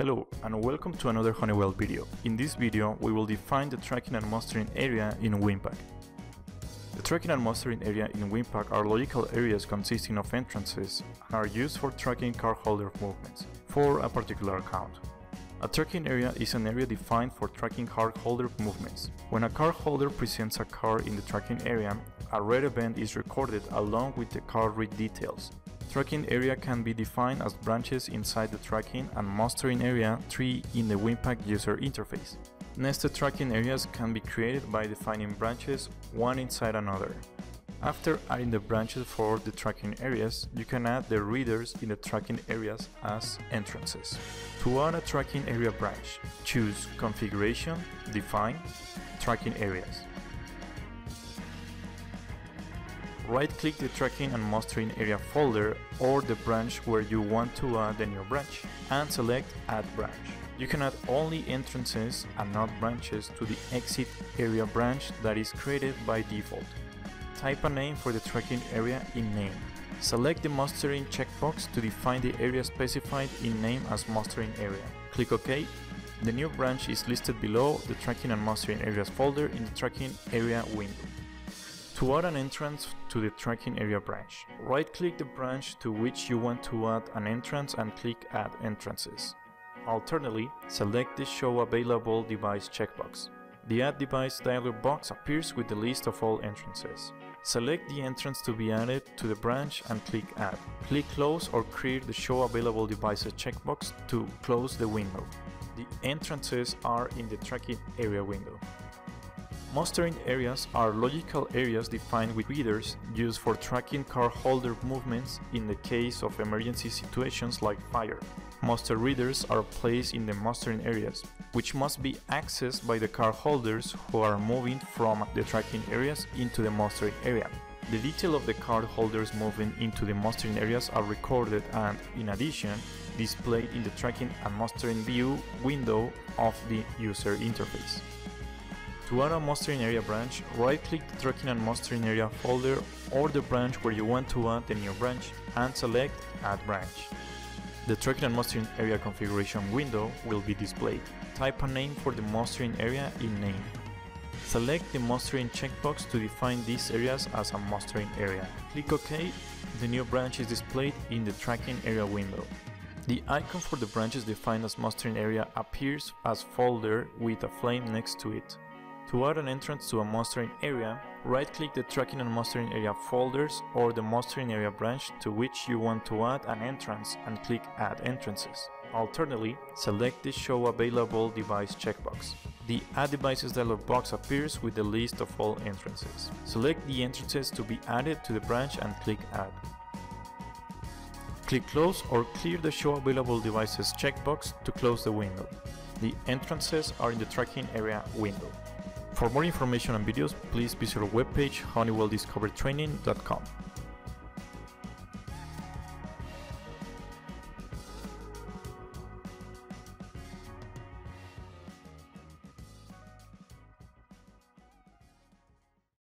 Hello and welcome to another Honeywell video. In this video we will define the tracking and mustering area in WIN-PAK. The tracking and mustering area in WIN-PAK are logical areas consisting of entrances and are used for tracking cardholder movements for a particular account. A tracking area is an area defined for tracking cardholder movements. When a cardholder presents a card in the tracking area, a read event is recorded along with the card read details. Tracking area can be defined as branches inside the tracking and mustering area tree in the WIN-PAK user interface. Nested tracking areas can be created by defining branches one inside another. After adding the branches for the tracking areas, you can add the readers in the tracking areas as entrances. To add a tracking area branch, choose Configuration, Define, Tracking Areas. Right-click the tracking and mustering area folder or the branch where you want to add the new branch and select Add Branch. You can add only entrances and not branches to the exit area branch that is created by default. Type a name for the tracking area in name. Select the mustering checkbox to define the area specified in name as mustering area. Click OK. The new branch is listed below the tracking and mustering areas folder in the tracking area window. To add an entrance to the tracking area branch, right-click the branch to which you want to add an entrance and click Add Entrances. Alternately, select the Show Available Device checkbox. The Add Device dialog box appears with the list of all entrances. Select the entrance to be added to the branch and click Add. Click Close or clear the Show Available Devices checkbox to close the window. The entrances are in the tracking area window. Mustering areas are logical areas defined with readers used for tracking cardholder movements in the case of emergency situations like fire. Muster readers are placed in the mustering areas, which must be accessed by the cardholders who are moving from the tracking areas into the mustering area. The detail of the cardholders moving into the mustering areas are recorded and, in addition, displayed in the tracking and mustering view window of the user interface. To add a mustering area branch, right-click the tracking and mustering area folder or the branch where you want to add the new branch and select Add Branch. The tracking and mustering area configuration window will be displayed. Type a name for the mustering area in Name. Select the mustering checkbox to define these areas as a mustering area. Click OK. The new branch is displayed in the tracking area window. The icon for the branches defined as mustering area appears as folder with a flame next to it. To add an entrance to a mustering area, right-click the tracking and mustering area folders or the mustering area branch to which you want to add an entrance and click Add Entrances. Alternately, select the Show Available Device checkbox. The Add Devices dialog box appears with the list of all entrances. Select the entrances to be added to the branch and click Add. Click Close or clear the Show Available Devices checkbox to close the window. The entrances are in the tracking area window. For more information and videos, please visit our webpage honeywelldiscovertraining.com.